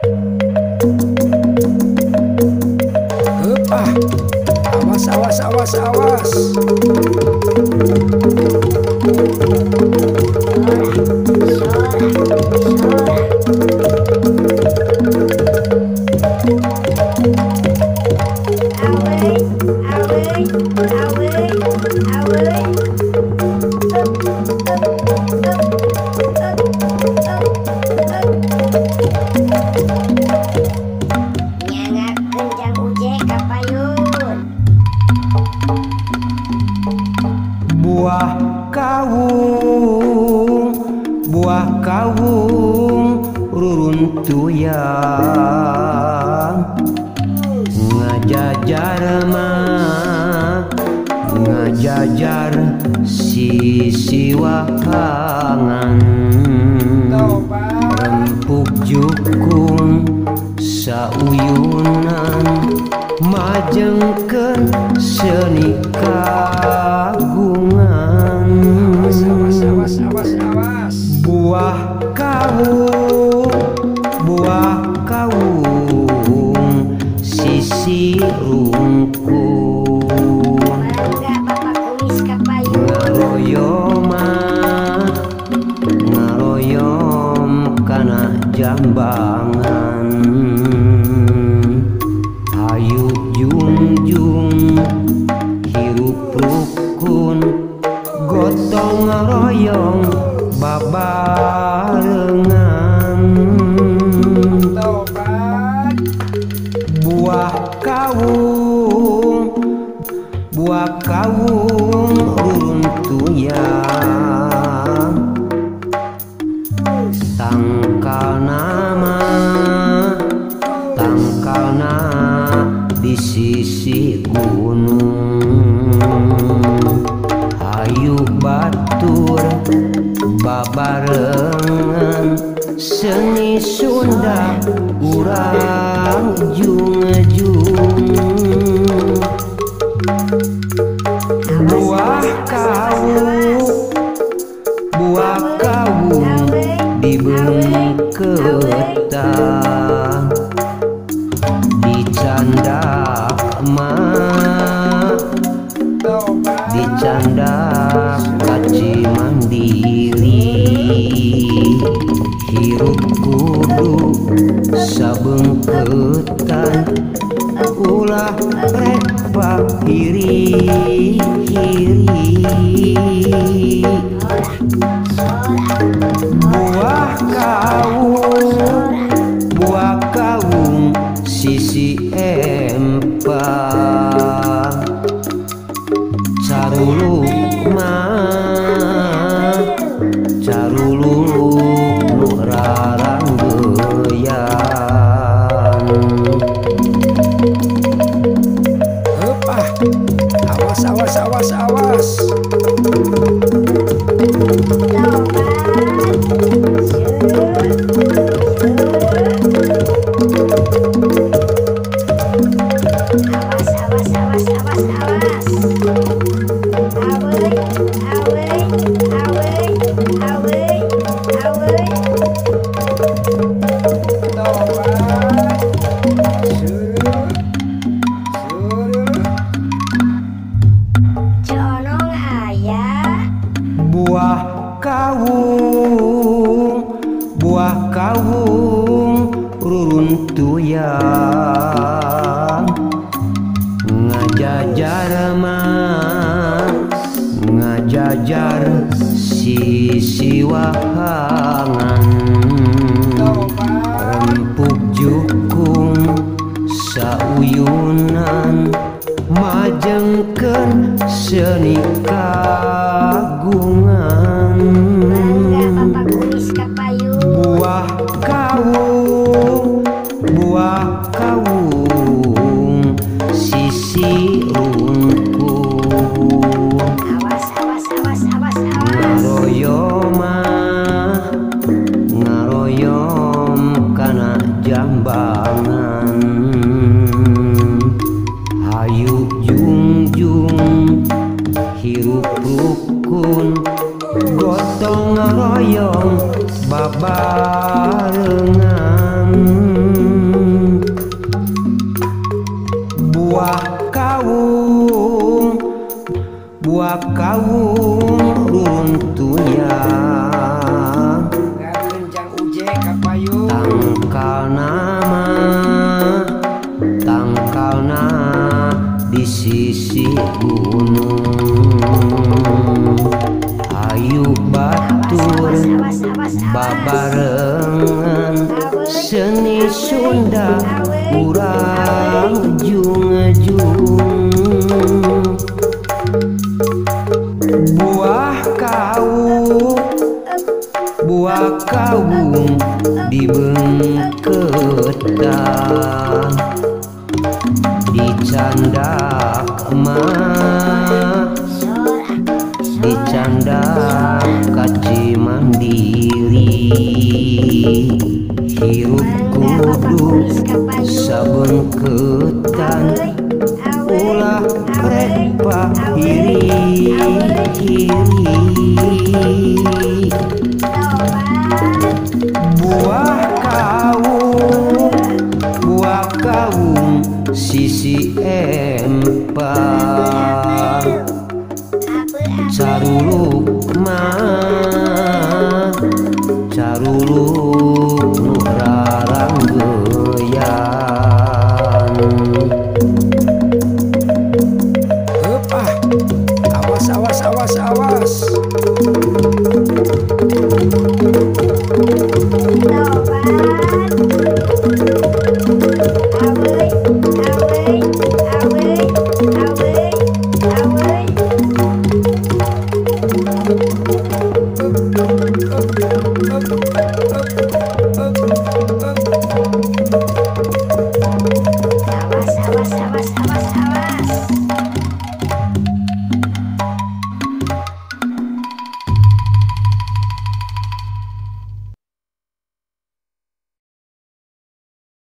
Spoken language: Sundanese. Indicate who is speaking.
Speaker 1: Hepah. Awas, awas, awas, awas.
Speaker 2: Away, away, away, away. Up, up.
Speaker 3: buah kawung buah kawung rurun ya, ngajajar ma, ngajajar si siwa kangen rempuk jukung sauyunan majeng ke senikah junjung hirup rukun gotong royong babarengan.
Speaker 1: Tobat
Speaker 3: buah kawung buah kawung. Indah urang jungejung Buah kau Buah
Speaker 2: kau
Speaker 3: di bengketan sabung ketan ngajajarma ngajajar sisi wahangan. Rempuk jukung sauyunan. Majengken seni kagungan. Buah kau buah kau. ngaroyom kana jambangan Hayu Jungjung hirup rukun gotong royong babarengan Sebab kaum runtuhnya. Tangkal nama tangkalna di sisi gunung. Ayu batur babarengan Seni Sunda urang jung-jung. buah kaung dibengketa dicandak emas dicandak kaci mandiri. Hirup kudu
Speaker 1: sabun ketan ulah repa iri